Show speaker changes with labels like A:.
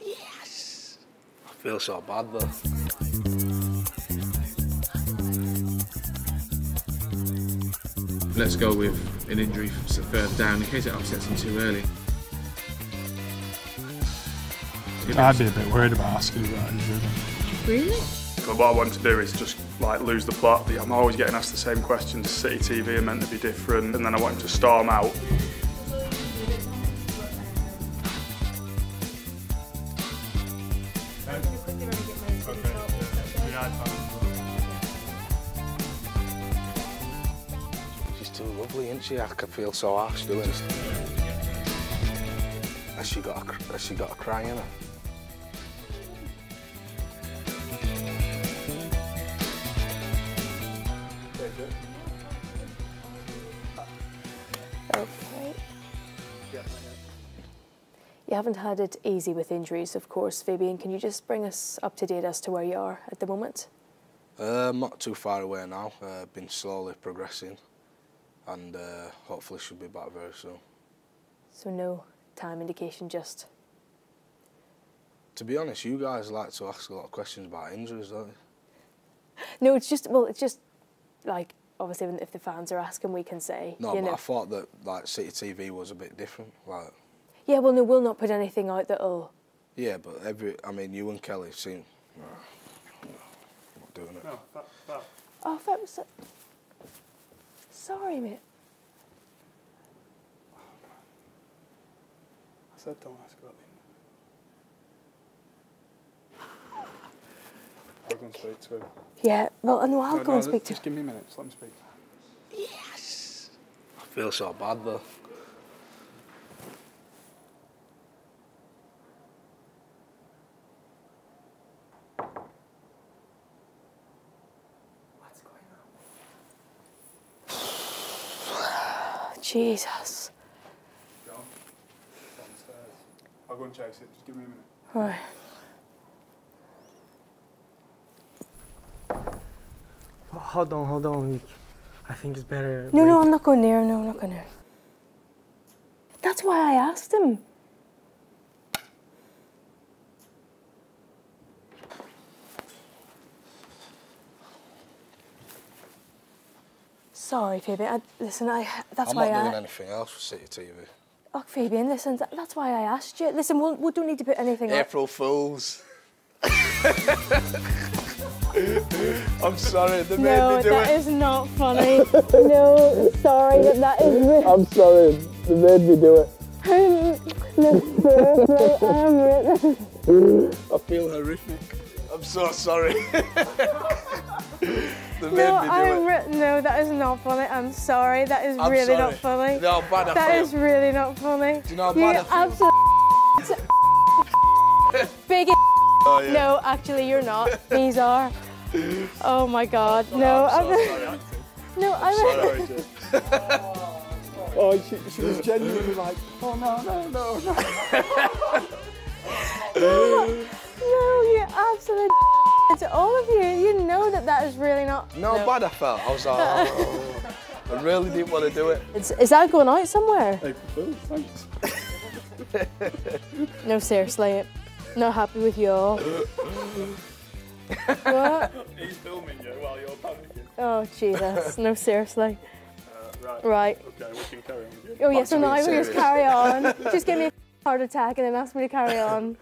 A: Yes. I feel so bad though.
B: Let's go with an injury further down in case it upsets him too early.
C: I'd be a bit worried about asking about injury.
D: Really?
E: But what I want to do is just like lose the plot. I'm always getting asked the same questions. City TV are meant to be different, and then I want him to storm out.
A: She's too lovely, isn't she? I could feel so harsh doing this. Has she got a, has she got a cry in her?
D: You haven't had it easy with injuries, of course, Fabian. Can you just bring us up to date as to where you are at the moment?
A: Uh, I'm not too far away now. Uh, been slowly progressing, and uh, hopefully should be back very soon.
D: So no time indication, just
A: To be honest, you guys like to ask a lot of questions about injuries, don't you?
D: no. It's just well, it's just like obviously if the fans are asking, we can say
A: No,
D: you
A: but
D: know.
A: I thought that like City TV was a bit different. Like,
D: Yeah, well, no, we'll not put anything out that'll.
A: yeah, but every I mean, you and Kelly seem. Nah, not doing it.
E: No, that, that.
D: Oh, that was. So... Sorry, mate.
E: I said don't ask about the I'll go and speak to him.
D: Yeah, well, and I'll
E: No,
D: go
E: no,
D: and speak to. him.
E: Just give me a minute. Just let me speak.
A: Yes. I feel so bad though.
D: Jesus.
E: John, downstairs. I'll go and chase it. Just give me a minute.
D: Right.
F: Hold on, hold on. I think it's better.
D: No, no. I'm not going near. No, I'm not going near. That's why I asked him. Sorry, Fabian. I, listen, I. That's why
A: I'm
D: why
A: not
D: I.
A: doing anything else for City TV.
D: Oh, Fabian, listen. that- That's why I asked you. Listen, we'll, we don't need to put anything. up.
A: April Fools. I'm sorry, they made
D: No,
A: me do
D: that
A: it.
D: is not funny. no, sorry, that that is. Really
A: I'm sorry, they made me do it. Um, I feel horrific. I'm so sorry. they made
D: No,
A: me do
D: I'm
A: it.
D: no, that is not funny. I'm sorry. That is
A: I'm
D: really
A: sorry.
D: not funny.
A: No, bad I
D: That
A: feel.
D: is really not funny.
A: Do you know how
D: you
A: I feel? Oh, yeah.
D: No, actually, you're not. These are. Oh my God, no.
A: I'm so
D: I'm-
A: sorry,
D: no, I'm.
A: Sorry,
E: Oh, she, she was genuinely like, oh no, no, no, no.
D: no, you absolute. To all of you, you know that that is really not.
A: No, how bad I felt. I was like, oh, I really didn't want to do it.
D: Is, is that going out somewhere?
E: April Fool, thanks.
D: No, seriously. Not happy with you all. what?
E: He's filming you while you're panicking.
D: Oh, Jesus. No, seriously.
E: Uh, right.
D: Right.
E: Okay, we can carry on.
D: Oh, yes, so
A: to
D: now
A: being
D: we just carry on. Just give me a heart attack and then ask me to carry on.